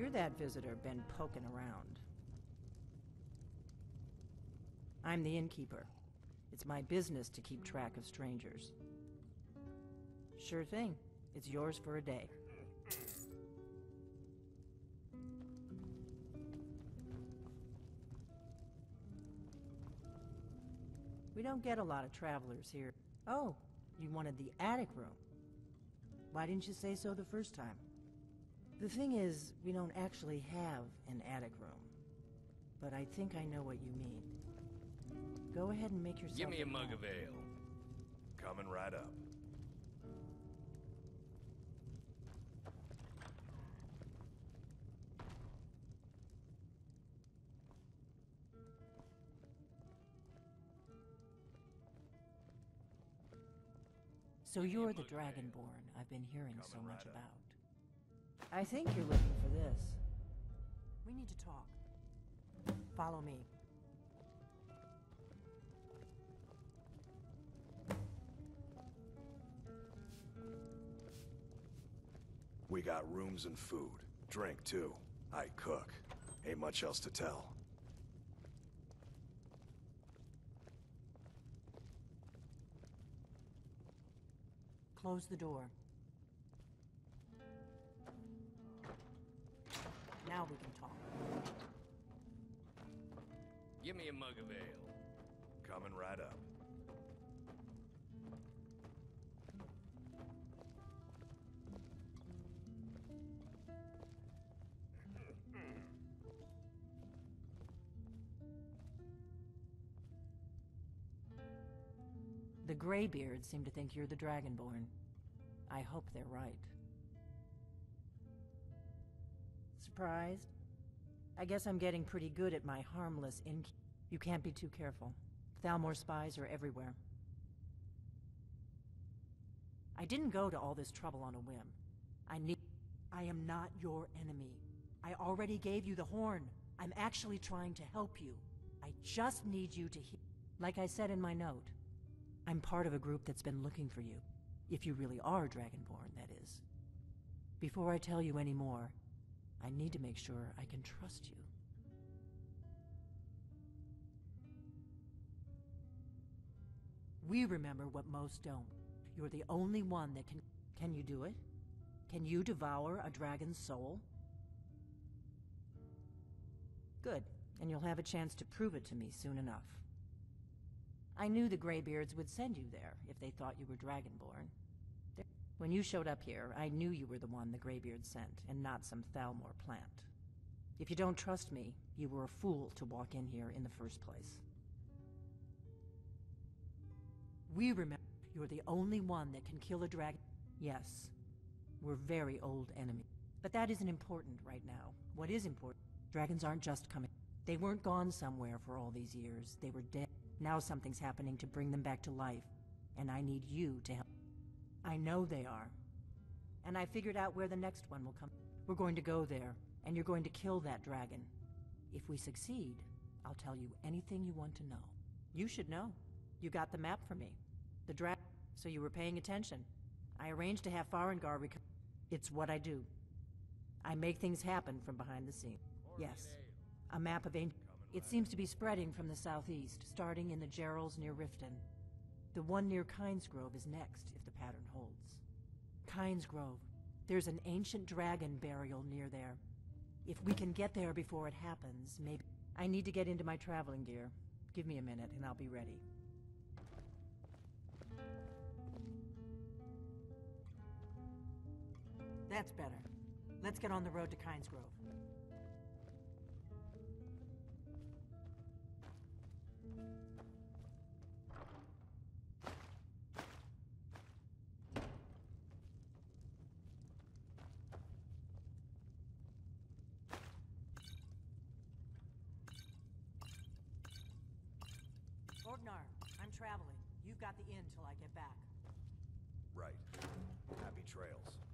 You're that visitor been poking around. I'm the innkeeper. It's my business to keep track of strangers. Sure thing. It's yours for a day. We don't get a lot of travelers here. Oh, you wanted the attic room. Why didn't you say so the first time? The thing is, we don't actually have an attic room. But I think I know what you mean. Go ahead and make yourself Give me a mug of ale. Coming right up. So Give me a you're the mug of ale. Dragonborn I've been hearing so much right about. I think you're looking for this. We need to talk. Follow me. We got rooms and food. Drink, too. I cook. Ain't much else to tell. Close the door. Now we can talk. Give me a mug of ale. Coming right up. The Greybeards seem to think you're the Dragonborn. I hope they're right. Surprised? I guess I'm getting pretty good at my harmless in. You can't be too careful. Thalmor spies are everywhere. I didn't go to all this trouble on a whim. I need. I am not your enemy. I already gave you the horn. I'm actually trying to help you. I just need you to hear. Like I said in my note, I'm part of a group that's been looking for you. If you really are Dragonborn, that is. Before I tell you any more, I need to make sure I can trust you. We remember what most don't. You're the only one that can. Can you do it? Can you devour a dragon's soul? Good, and you'll have a chance to prove it to me soon enough. I knew the Greybeards would send you there if they thought you were Dragonborn. When you showed up here, I knew you were the one the Greybeards sent, and not some Thalmor plant. If you don't trust me, you were a fool to walk in here in the first place. We remember you're the only one that can kill a dragon. Yes, we're very old enemies. But that isn't important right now. What is important, dragons aren't just coming. They weren't gone somewhere for all these years. They were dead. Now something's happening to bring them back to life. And I need you to help. I know they are. And I figured out where the next one will come. We're going to go there, and you're going to kill that dragon. If we succeed, I'll tell you anything you want to know. You should know. You got the map for me. The dragon. so you were paying attention. I arranged to have Farengar rec- It's what I do. I make things happen from behind the scenes. Yes. A map of ancient... It seems to be spreading from the southeast, starting in the Jeralls near Riften. The one near Kynes Grove is next, if the pattern. Kynes Grove. There's an ancient dragon burial near there. If we can get there before it happens, maybe... I need to get into my traveling gear. Give me a minute and I'll be ready. That's better. Let's get on the road to Kynes Grove. Traveling. You've got the inn till I get back. Right. Happy trails.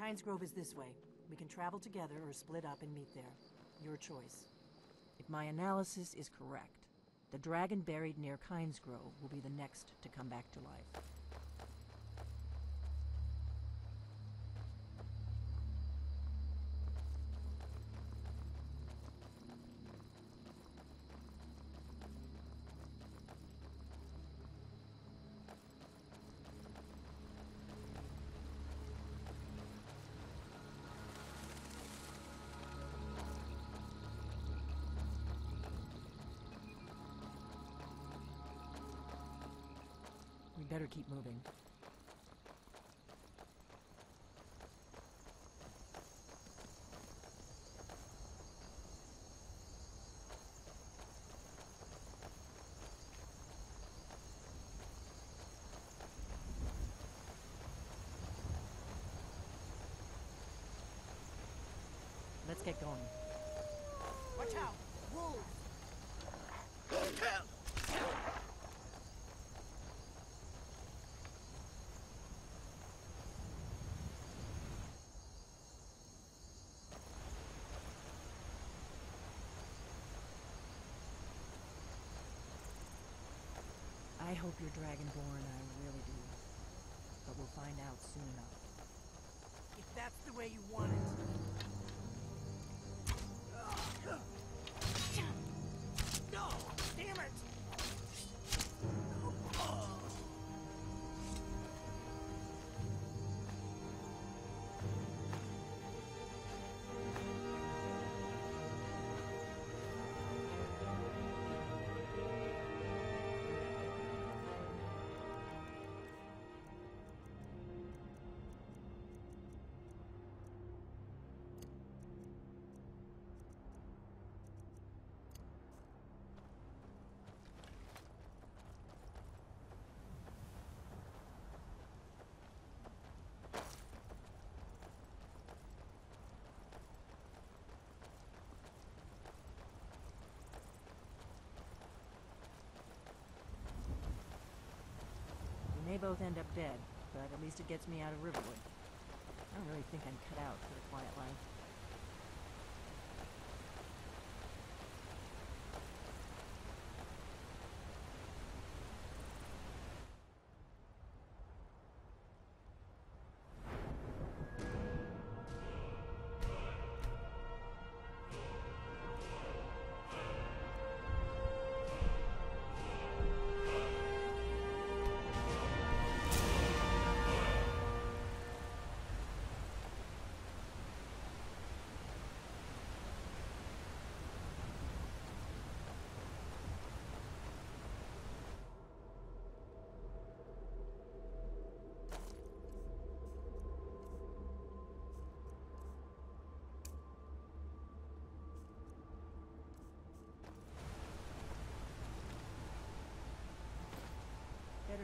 Kynes Grove is this way. We can travel together or split up and meet there. Your choice. If my analysis is correct, the dragon buried near Kynes Grove will be the next to come back to life. Get going. Watch out! Wolves! I hope you're Dragonborn, I really do. But we'll find out soon enough. If that's the way you want it. Damn it! May both end up dead, but at least it gets me out of Riverwood. I don't really think I'm cut out for the quiet life.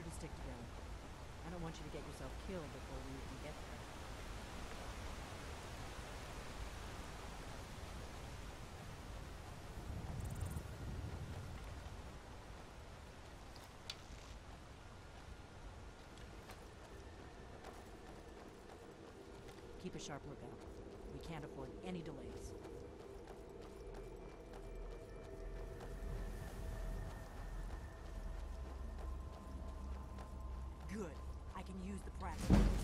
Better to stick together. I don't want you to get yourself killed before we even get there. Keep a sharp lookout. We can't afford any delays. Can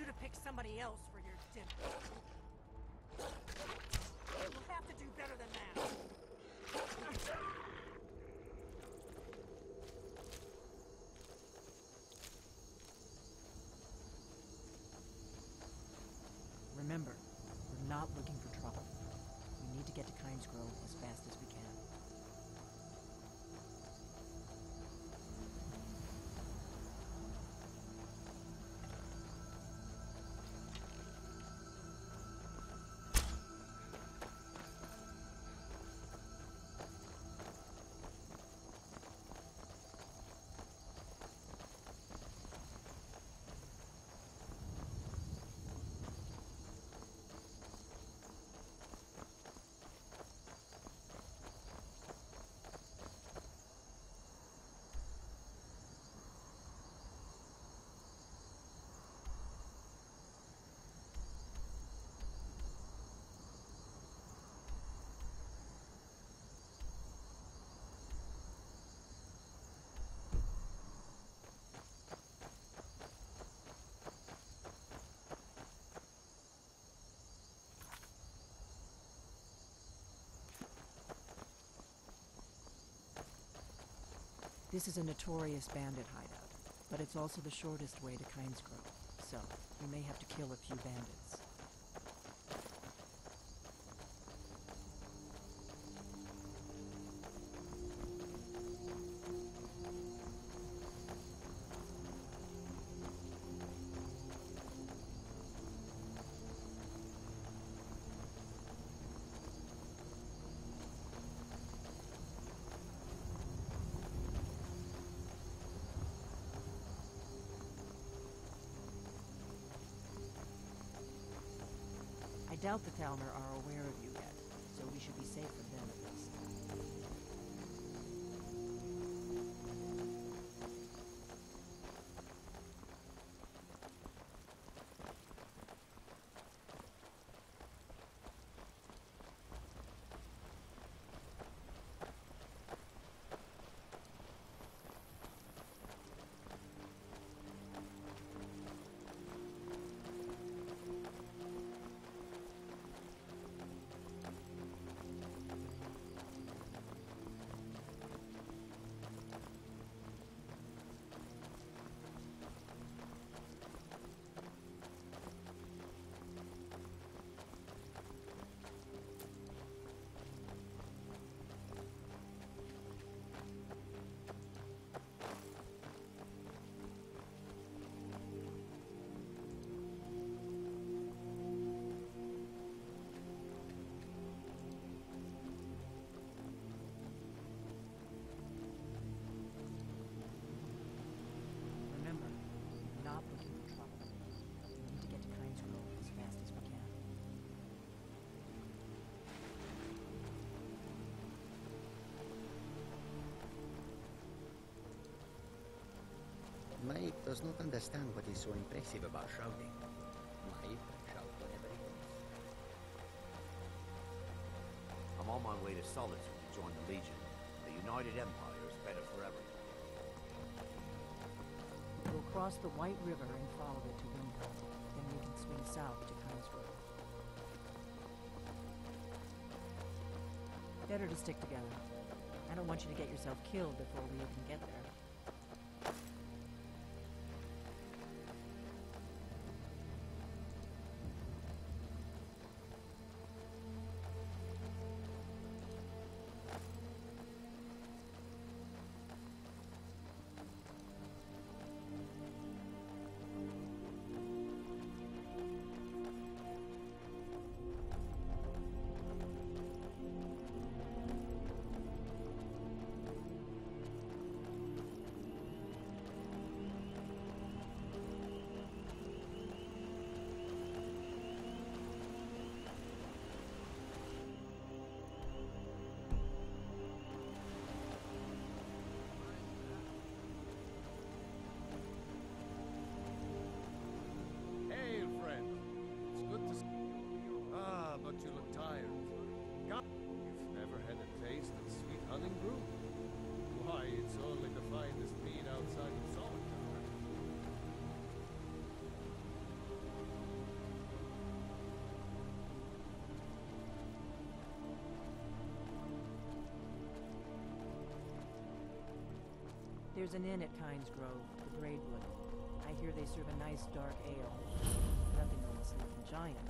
Should have picked somebody else for your dinner. You'll have to do better than that. Remember, we're not looking for trouble. We need to get to Kynes Grove as fast as we can. This is a notorious bandit hideout, but it's also the shortest way to Kynes Grove, so we may have to kill a few bandits. I doubt the Thalmor are aware M'aiq does not understand what is so impressive about shouting. M'aiq can shout whenever he wants. I'm on my way to Solitude to join the Legion. The United Empire is better for everyone. We'll cross the White River and follow it to Windhelm. Then we can swing south to Kynes Better to stick together. I don't want you to get yourself killed before we even get there. There's an inn at Kynes Grove, the Braidwood. I hear they serve a nice dark ale. Nothing on the sleeping giant,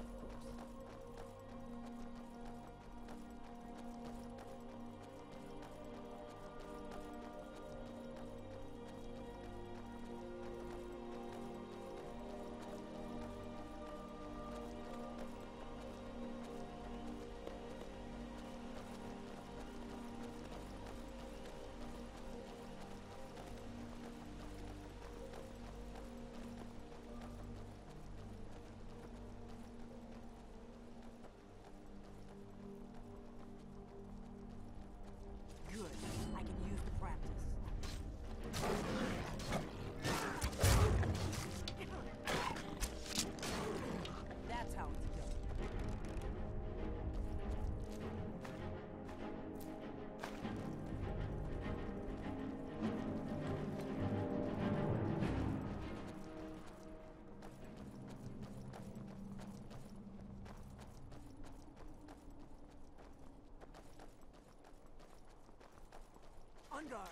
On guard.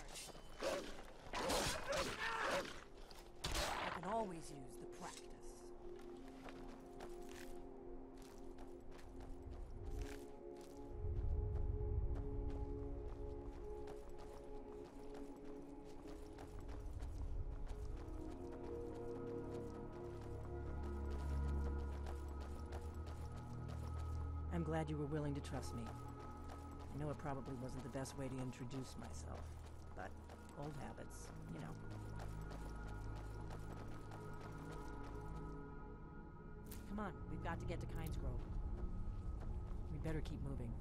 I can always use the practice. I'm glad you were willing to trust me. I know it probably wasn't the best way to introduce myself, old habits, you know. Come on, we've got to get to Kynes Grove. We better keep moving.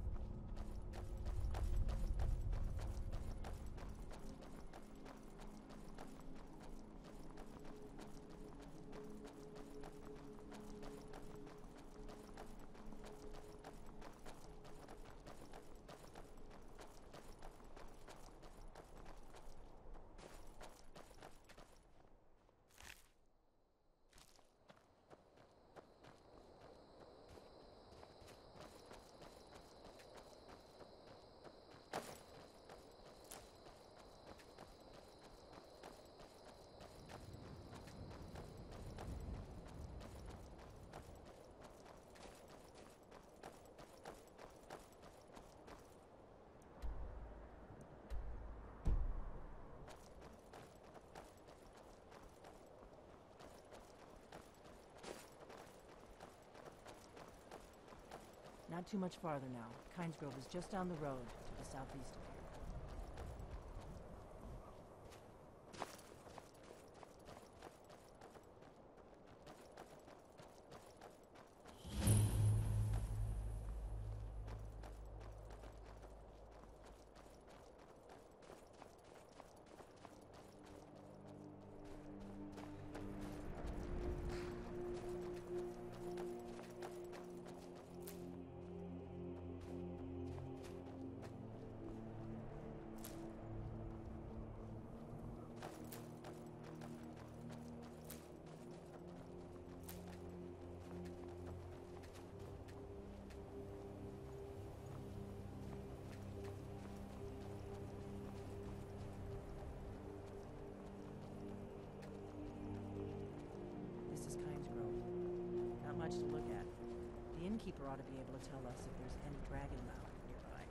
Not too much farther now. Kynes Grove is just down the road to the southeast Innkeeper ought to be able to tell us if there's any dragon mound nearby.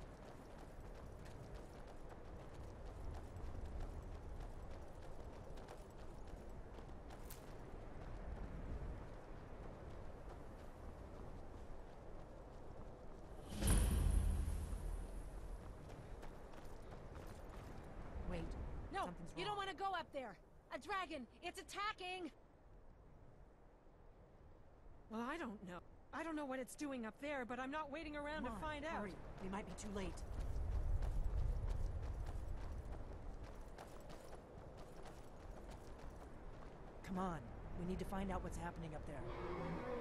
Wait. No, you don't want to go up there. A dragon, it's attacking. Well, I don't know. I don't know what it's doing up there, but I'm not waiting around Come to on, find out. We might be too late. Come on. We need to find out what's happening up there.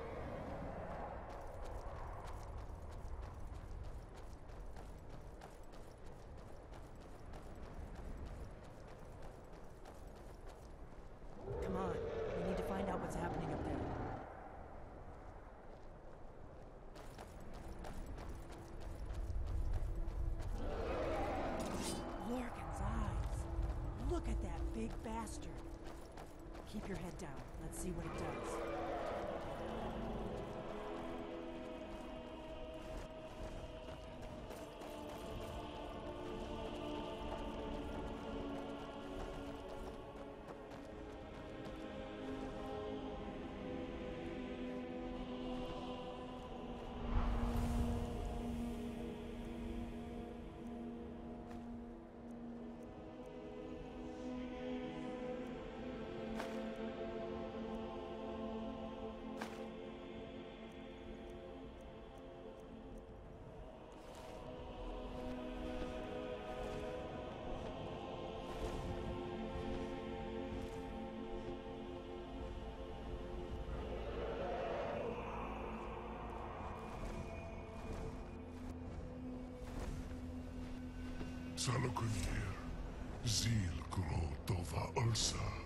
Sahloknir here. Zil Gro Dova Ulsa.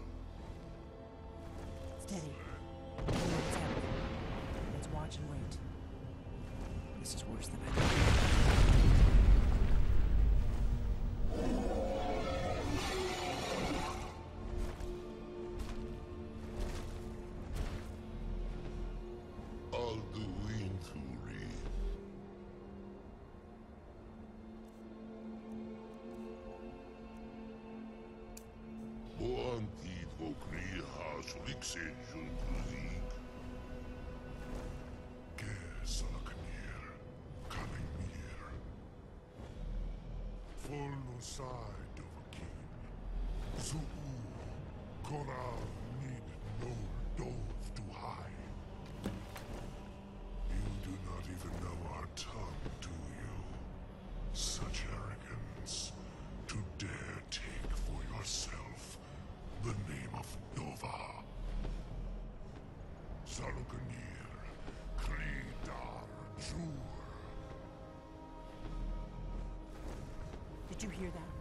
On the side of a king. Zuul, Koral. Did you hear that?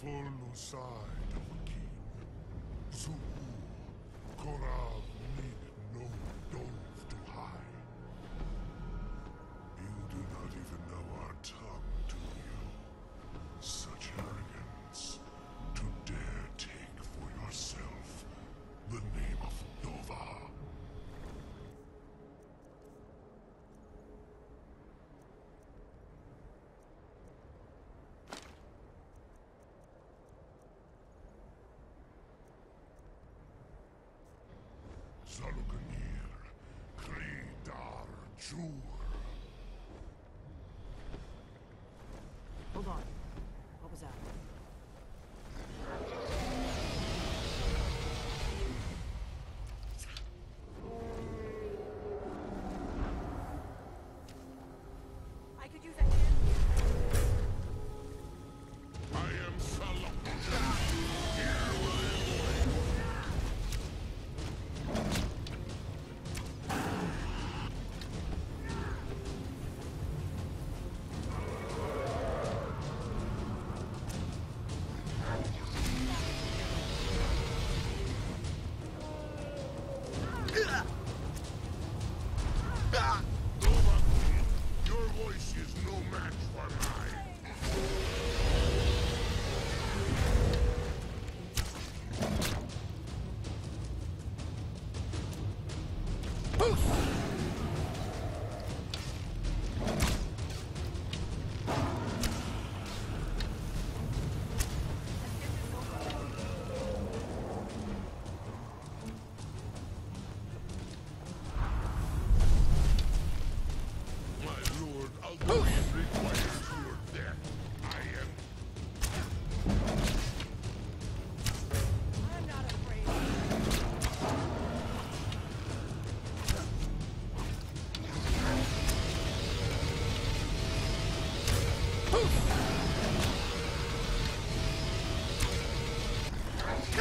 full Usai. Sure.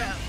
It's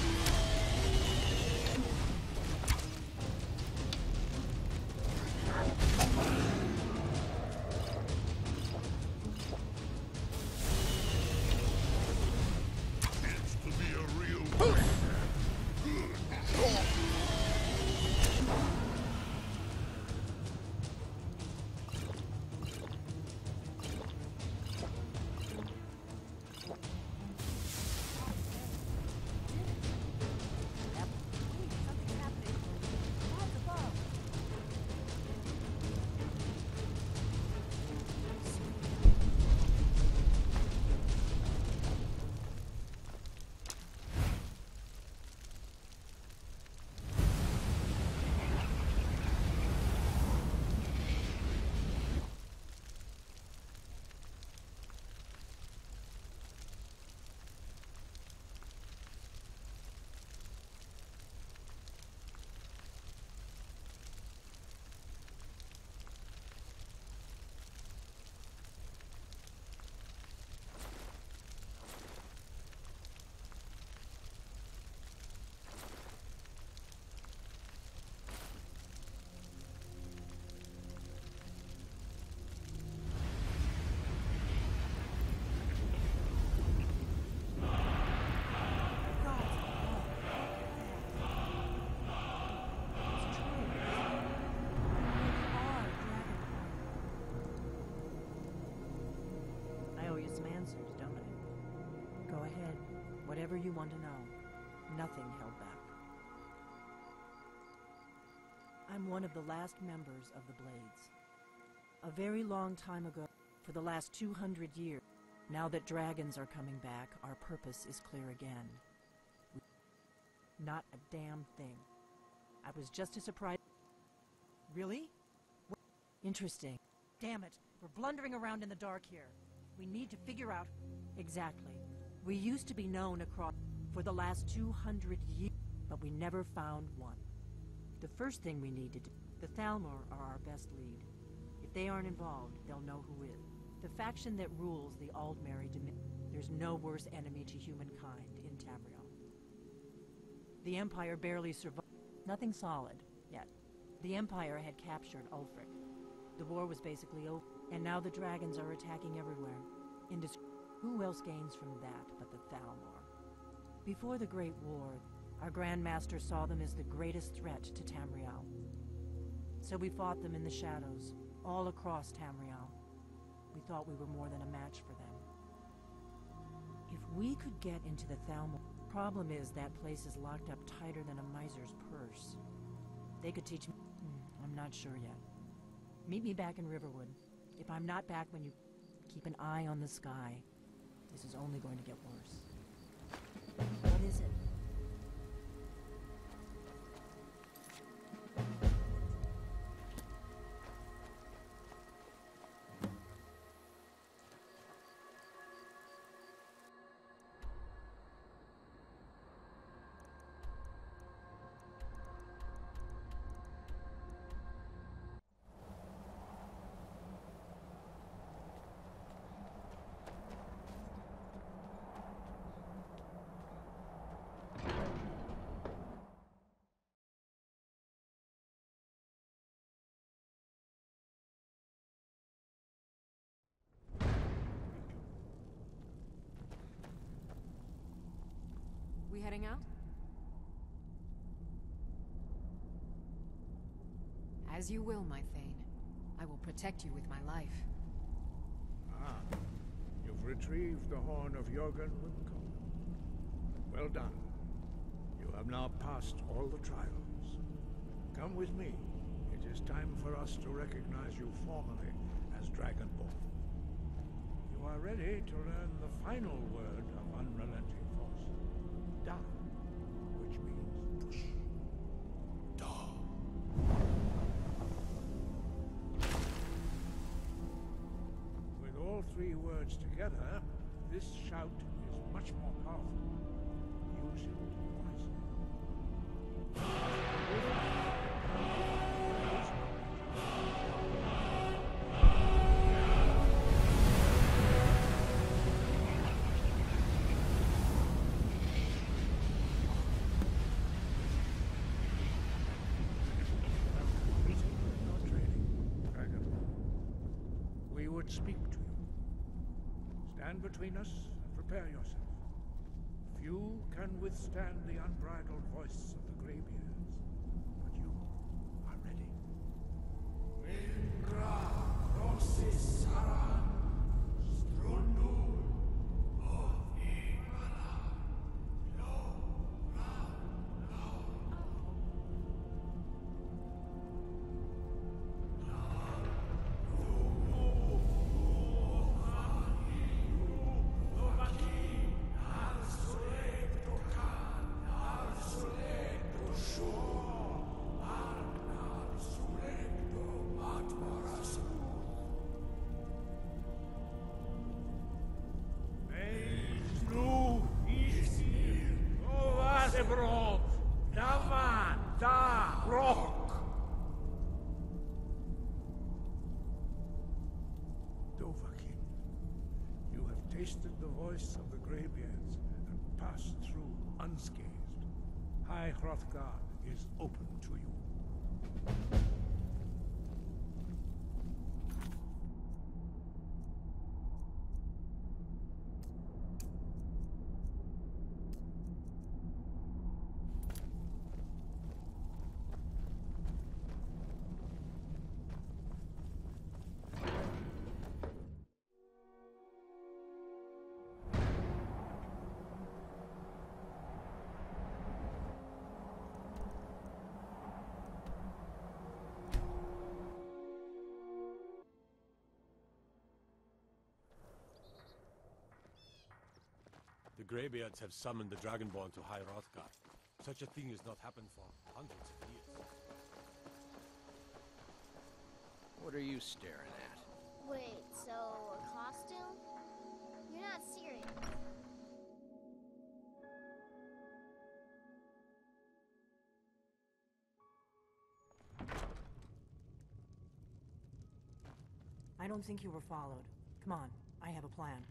Want to know. Nothing held back. I'm one of the last members of the Blades. A very long time ago, for the last 200 years, now that dragons are coming back, our purpose is clear again. We- Not a damn thing. I was just as surprised. Really? Wh- Interesting. Damn it. We're blundering around in the dark here. We need to figure out. Exactly. We used to be known across for the last 200 years, but we never found one. The first thing we need to do. The Thalmor are our best lead. If they aren't involved, they'll know who is. The faction that rules the Aldmeri Dominion. There's no worse enemy to humankind in Tamriel. The Empire barely survived. Nothing solid, yet. The Empire had captured Ulfric. The war was basically over, and now the dragons are attacking everywhere. Who else gains from that but the Thalmor? Before the Great War, our Grand Master saw them as the greatest threat to Tamriel. So we fought them in the shadows, all across Tamriel. We thought we were more than a match for them. If we could get into the Thalmor, problem is that place is locked up tighter than a miser's purse. They could teach me. Hmm, I'm not sure yet. Meet me back in Riverwood. If I'm not back when you keep an eye on the sky, this is only going to get worse. What is it? Hang out? As you will, my Thane. I will protect you with my life. Ah, you've retrieved the horn of Jurgen Windcaller. Well done. You have now passed all the trials. Come with me. It is time for us to recognize you formally as Dragonborn. You are ready to learn the final word of unrelenting much more powerful. We would speak to you. Stand between us and prepare yourself. Can withstand the unbridled voice voice of the Greybeards and passed through unscathed. High Hrothgar is open to you. Greybeards have summoned the Dragonborn to High Hrothgar. Such a thing has not happened for hundreds of years. What are you staring at? Wait, so a costume? You're not serious. I don't think you were followed. Come on, I have a plan.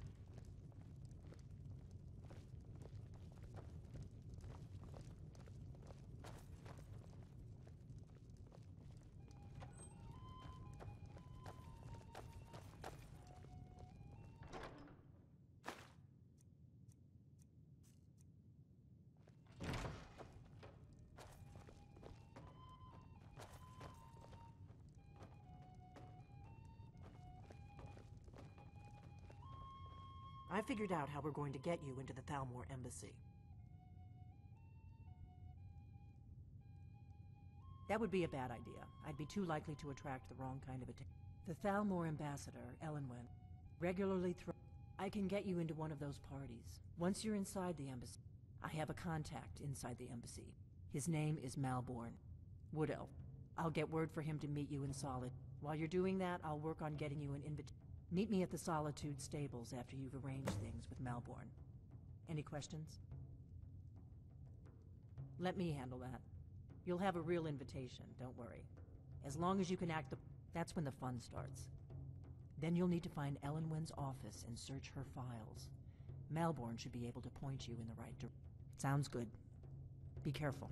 Figured out how we're going to get you into the Thalmor embassy. That would be a bad idea. I'd be too likely to attract the wrong kind of attention. The Thalmor ambassador, Elenwen, regularly thro- I can get you into one of those parties. Once you're inside the embassy, I have a contact inside the embassy. His name is Malborn. Wood Elf. I'll get word for him to meet you in Solid. While you're doing that, I'll work on getting you an invitation. Meet me at the Solitude stables after you've arranged things with Malborn. Any questions? Let me handle that. You'll have a real invitation, don't worry. As long as you can act the... That's when the fun starts. Then you'll need to find Elenwen's office and search her files. Malborn should be able to point you in the right direction. Sounds good. Be careful.